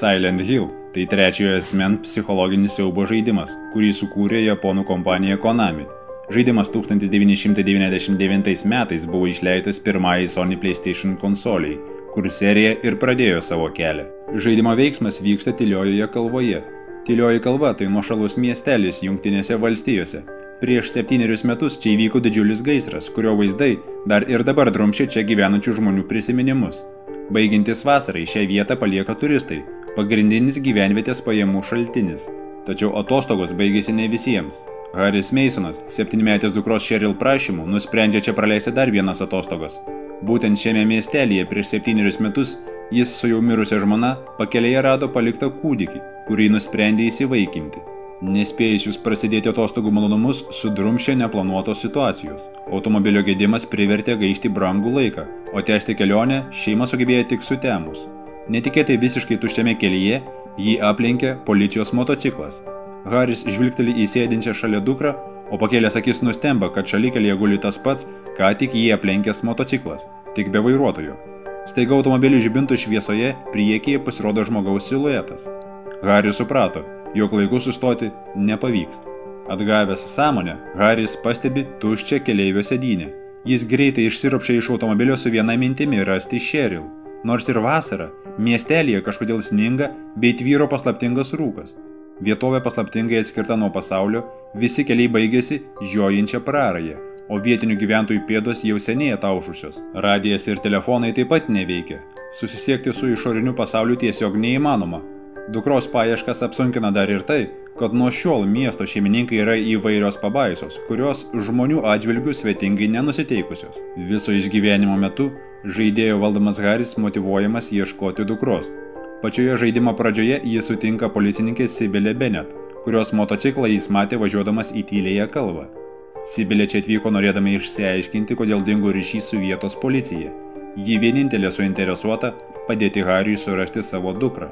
Silent Hill tai trečiojo esmens psichologinis siaubo žaidimas, kurį sukūrė japonų kompanija Konami. Žaidimas 1999 metais buvo išleistas pirmąjį Sony PlayStation konsoliai, kur serija ir pradėjo savo kelią. Žaidimo veiksmas vyksta tyliojoje kalvoje. Tylioji kalva tai nuošalus miestelis Junktinėse valstijose. Prieš septynerius metus čia įvyko didžiulis gaisras, kurio vaizdai dar ir dabar drumšia čia gyvenančių žmonių prisiminimus. Baigintis vasarai šią vietą palieka turistai, pagrindinis gyvenvietės pajamų šaltinis. Tačiau atostogos baigėsi ne visiems. Haris Meisonas, septynmetės dukros Sheryl prašymų, nusprendžia čia praleisti dar vienas atostogas. Būtent šiame miestelėje prieš septynerius metus jis su jau mirusia žmona pakelėje rado paliktą kūdikį, kurį nusprendė įsivaikinti. Nespėjusius prasidėti atostogų malonumus sudrumšė neplanuotos situacijos. Automobilio gedimas privertė gaišti brangų laiką, o tęsti kelionę šeima sugebėjo tik sutemus. Netikėtai visiškai tuščiame kelyje jį aplenkė policijos motociklas. Haris žvilgteli į sėdinčią šalia dukrą, o pakėlęs akis nustemba, kad šalikelėje guli tas pats, ką tik jį aplenkęs motociklas, tik be vairuotojo. Staiga automobilių žibintų šviesoje priekyje pasirodo žmogaus siluetas. Haris suprato, jog laiku sustoti nepavyks. Atgavęs sąmonę, Haris pastebi tuščią keleivio sėdynę. Jis greitai išsiropšė iš automobilio su viena mintimi rasti Sheryl. Nors ir vasara, miestelėje kažkodėl sninga bei tvyro paslaptingas rūkas. Vietovė paslaptingai atskirta nuo pasaulio, visi keliai baigėsi žiojinčią prarąją, o vietinių gyventojų pėdos jau seniai ataušusios. Radijas ir telefonai taip pat neveikia. Susisiekti su išoriniu pasauliu tiesiog neįmanoma. Dukros paieškas apsunkina dar ir tai, kad nuo šiol miesto šeimininkai yra įvairios pabaisos, kurios žmonių atžvilgių svetingai nenusiteikusios. Viso išgyvenimo metu Žaidėjo valdomas Haris motivuojamas ieškoti dukros. Pačioje žaidimo pradžioje jis sutinka policininkė Sibelė Bennett, kurios motociklą jis matė važiuodamas į tylėją kalvą. Sibelė čia atvyko norėdama išsiaiškinti, kodėl dingo ryšys su vietos policija. Ji vienintelė suinteresuota padėti Hariui surasti savo dukrą.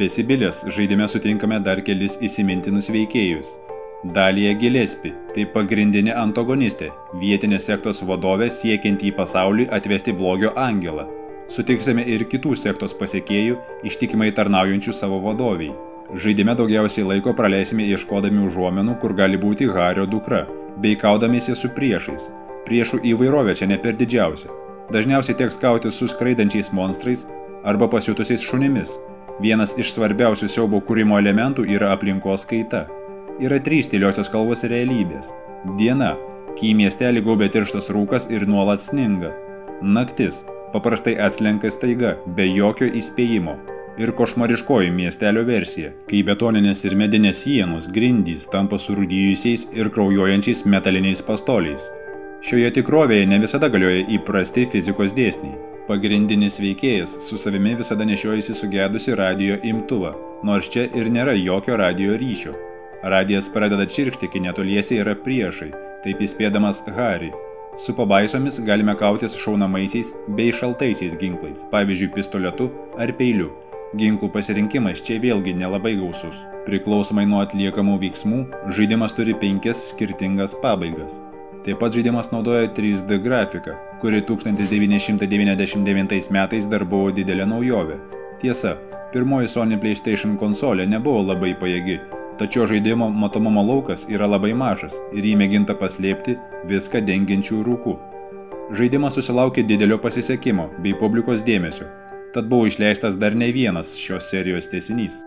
Be Sibilės žaidime sutinkame dar kelis įsimintinus veikėjus. Dalija Gillespie – tai pagrindinė antagonistė, vietinė sektos vadovė siekiant į pasaulį atvesti blogio angelą. Sutiksime ir kitų sektos pasiekėjų, ištikimai tarnaujančių savo vadoviai. Žaidime daugiausiai laiko praleisime ieškodami užuomenų, kur gali būti Hario dukra, bei kaudamiesi su priešais. Priešų įvairovė čia ne per didžiausia. Dažniausiai teks kauti su skraidančiais monstrais arba pasiutusiais šunimis. Vienas iš svarbiausių siaubo kūrimo elementų yra aplinkos kaita yra trys tyliosios kalvos realybės. Diena, kai į miestelį gaubė tirštas rūkas ir nuolat sninga. Naktis, paprastai atslenka staiga, be jokio įspėjimo. Ir košmariškoji miestelio versija, kai betoninės ir medinės sienos grindys tampa surūdyjusiais ir kraujuojančiais metaliniais pastoliais. Šioje tikrovėje ne visada galioja įprasti fizikos dėsniai. Pagrindinis veikėjas su savimi visada nešiojasi sugedusi radio imtuvą, nors čia ir nėra jokio radio ryšio. Radijas pradeda čirkti, kai netoliese yra priešai, taip įspėdamas Harry. Su pabaisomis galime kautis šaunamaisiais bei šaltaisiais ginklais, pavyzdžiui, pistoletu ar peiliu. Ginklų pasirinkimas čia vėlgi nelabai gausus. Priklausomai nuo atliekamų veiksmų, žaidimas turi penkias skirtingas pabaigas. Taip pat žaidimas naudoja 3D grafiką, kuri 1999 metais dar buvo didelė naujovė. Tiesa, pirmoji Sony PlayStation konsolė nebuvo labai pajėgi Tačiau žaidimo matomumo laukas yra labai mažas ir jį mėginta paslėpti viską dengiančių rūkų. Žaidimas susilaukė didelio pasisekimo bei publikos dėmesio, tad buvo išleistas dar ne vienas šios serijos tesinys.